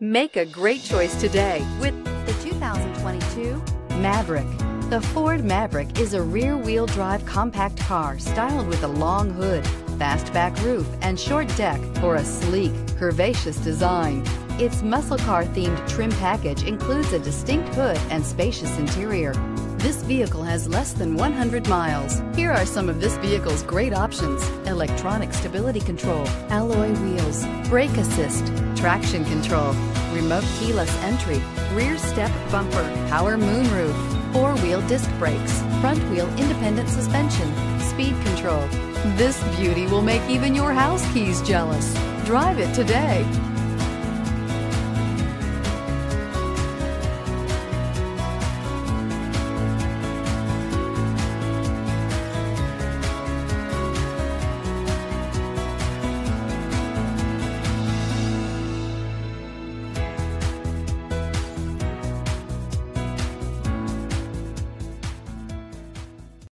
Make a great choice today with the 2022 Maverick. The Ford Maverick is a rear-wheel drive compact car styled with a long hood, fastback roof, and short deck for a sleek, curvaceous design. Its muscle car themed trim package includes a distinct hood and spacious interior. This vehicle has less than 100 miles. Here are some of this vehicle's great options. Electronic stability control, alloy wheels, brake assist, traction control, remote keyless entry, rear step bumper, power moonroof, four-wheel disc brakes, front wheel independent suspension, speed control. This beauty will make even your house keys jealous. Drive it today.